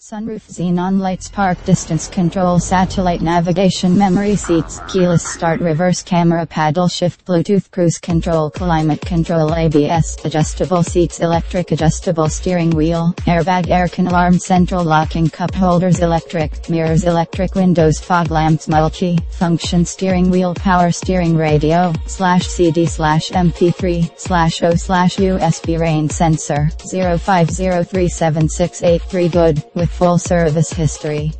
Sunroof xenon lights park distance control satellite navigation memory seats keyless start reverse camera paddle shift bluetooth cruise control climate control ABS adjustable seats electric adjustable steering wheel airbag aircon alarm central locking cup holders electric mirrors electric windows fog lamps multi function steering wheel power steering radio slash CD slash MP3 slash O slash USB rain sensor 05037683 good with full service history.